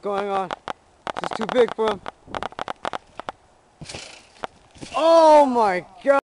What's going on? This is too big for him. Oh my god!